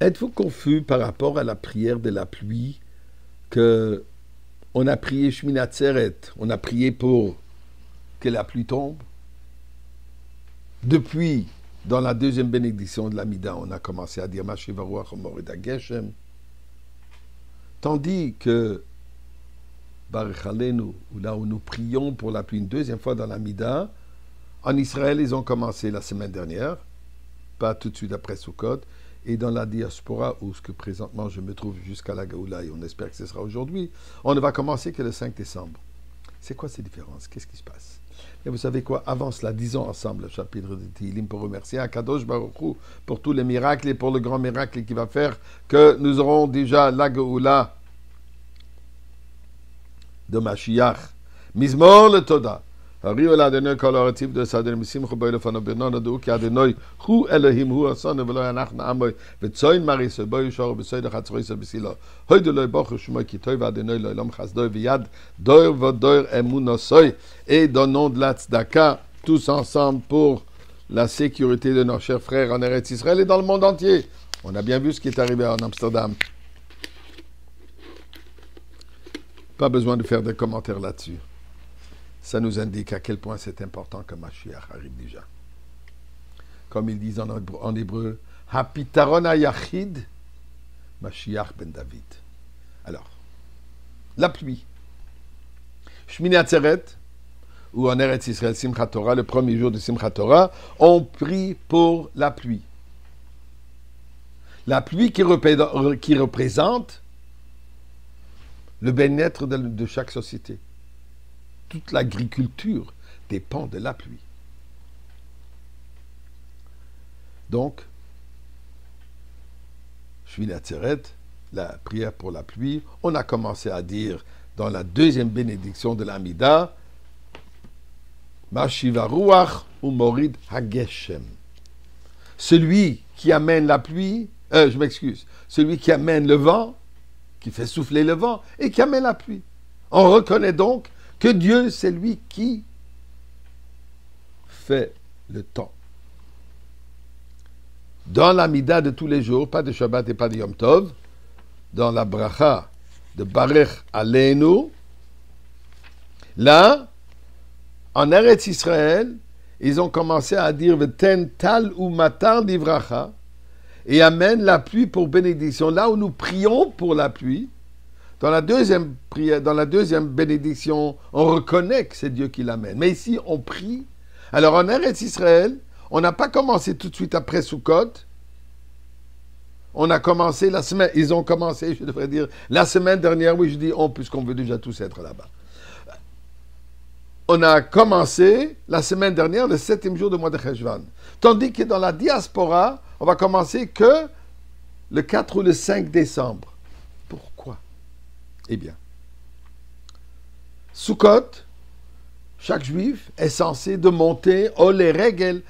Êtes-vous confus par rapport à la prière de la pluie que on a prié Shmina Tseret, on a prié pour que la pluie tombe? Depuis, dans la deuxième bénédiction de l'Amida, on a commencé à dire Mashivaruach Geshem. Tandis que Baruch là où nous prions pour la pluie une deuxième fois dans l'Amida, en Israël, ils ont commencé la semaine dernière, pas tout de suite après Sukkot, et dans la diaspora, où ce que présentement je me trouve jusqu'à la Gaoula, et on espère que ce sera aujourd'hui, on ne va commencer que le 5 décembre. C'est quoi ces différences? Qu'est-ce qui se passe? Et vous savez quoi? Avant cela, disons ensemble le chapitre de Tilim pour remercier Akadosh Baruch Hu pour tous les miracles et pour le grand miracle qui va faire que nous aurons déjà la Gaoula de Mashiach. Mizmor le Toda. Et donnons de la tous ensemble pour la sécurité de nos chers frères en Eretz Israël et dans le monde entier. On a bien vu ce qui est arrivé en Amsterdam. Pas besoin de faire des commentaires là-dessus ça nous indique à quel point c'est important que Mashiach arrive déjà. Comme ils disent en, hébreu, Hapitaron Yachid, Mashiach ben David. Alors, la pluie. Shmini Atzeret, ou en Eretz Israël, Simchat Torah, le premier jour de Simchat Torah, on prie pour la pluie. La pluie qui, représente le bien-être de chaque société toute l'agriculture dépend de la pluie. Donc, je suis la la prière pour la pluie. On a commencé à dire dans la deuxième bénédiction de l'Amida, Mashiva Ruach ou Morid Hageshem. Celui qui amène la pluie, euh, je m'excuse, celui qui amène le vent, qui fait souffler le vent et qui amène la pluie. On reconnaît donc que Dieu, c'est lui qui fait le temps. Dans la Mida de tous les jours, pas de Shabbat et pas de Yom Tov, dans la bracha de Barech Aleinu, là, en Eretz Israël, ils ont commencé à dire Ten tal ou matar divracha et amène la pluie pour bénédiction. Là où nous prions pour la pluie, dans la deuxième prière, dans la deuxième bénédiction, on reconnaît que c'est Dieu qui l'amène. Mais ici, on prie. Alors en Eretz Israël, on n'a pas commencé tout de suite après Sukkot. On a commencé la semaine, ils ont commencé, je devrais dire, la semaine dernière, oui, je dis on, puisqu'on veut déjà tous être là-bas. On a commencé la semaine dernière, le septième jour du mois de Cheshvan. Tandis que dans la diaspora, on va commencer que le 4 ou le 5 décembre. Eh bien, Sukkot, chaque juif est censé de monter les règles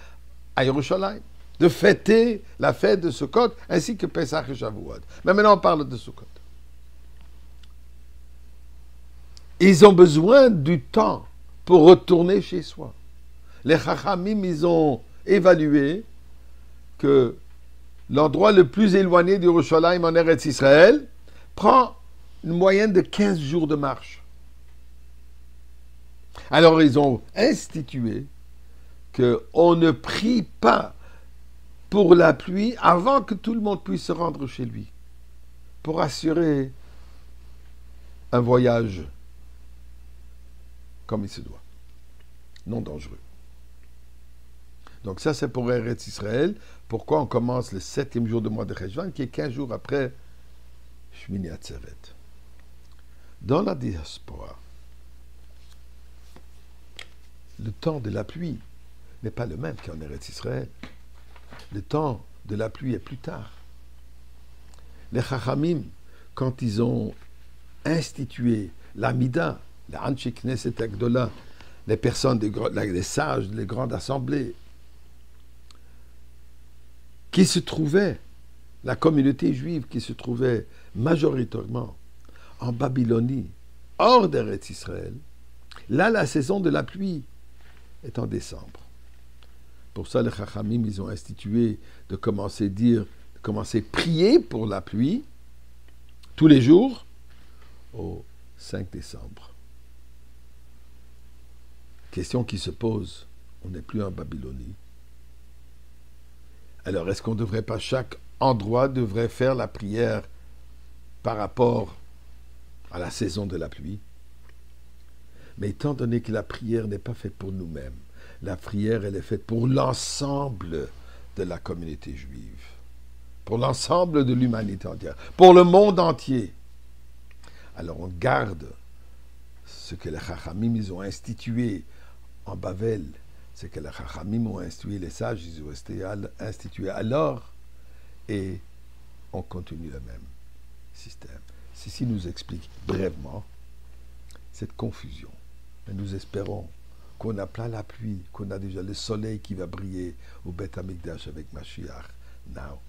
à Yerushalayim, de fêter la fête de Sukkot ainsi que Pesach et Shavuot. Mais maintenant on parle de Sukkot. Ils ont besoin du temps pour retourner chez soi. Les Chachamim, ils ont évalué que l'endroit le plus éloigné d'Yerushalayim en Eretz Israël prend une moyenne de 15 jours de marche. Alors ils ont institué qu'on ne prie pas pour la pluie avant que tout le monde puisse se rendre chez lui, pour assurer un voyage comme il se doit, non dangereux. Donc ça, c'est pour Eretz Israël. Pourquoi on commence le septième jour du mois de Rejvan, qui est 15 jours après Shmini Atzeret? Dans la diaspora, le temps de la pluie n'est pas le même qu'en Eretz Israël. Le temps de la pluie est plus tard. Les Chachamim, quand ils ont institué l'Amida, la Anshik Knesset les personnes, des, les sages, les grandes assemblées, qui se trouvaient, la communauté juive qui se trouvait majoritairement en Babylonie, hors d'Eretz Israël, là, la saison de la pluie est en décembre. Pour ça, les Chachamim, ils ont institué de commencer dire commencer à prier pour la pluie tous les jours au 5 décembre. Question qui se pose, on n'est plus en Babylonie. Alors est-ce qu'on ne devrait pas, chaque endroit devrait faire la prière par rapport à la saison de la pluie. Mais étant donné que la prière n'est pas faite pour nous-mêmes, la prière, elle est faite pour l'ensemble de la communauté juive, pour l'ensemble de l'humanité entière, pour le monde entier. Alors on garde ce que les Chachamim ils ont institué en Bavel, c'est que les Chachamim ont institué, les sages ils ont institué alors, et on continue le même système. Ceci nous explique brièvement cette confusion. Et nous espérons qu'on a plein la pluie, qu'on a déjà le soleil qui va briller au Beth Amikdash avec Mashiach. Now.